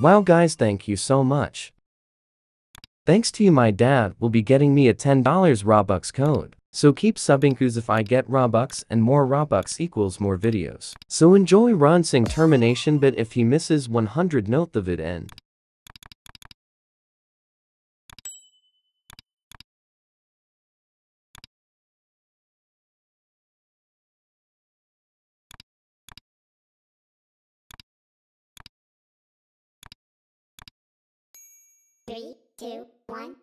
Wow guys thank you so much. Thanks to you my dad will be getting me a $10 Robux code. So keep subbing cause if I get Robux and more Robux equals more videos. So enjoy Ronsing termination but if he misses 100 note the vid end. Three, two, one.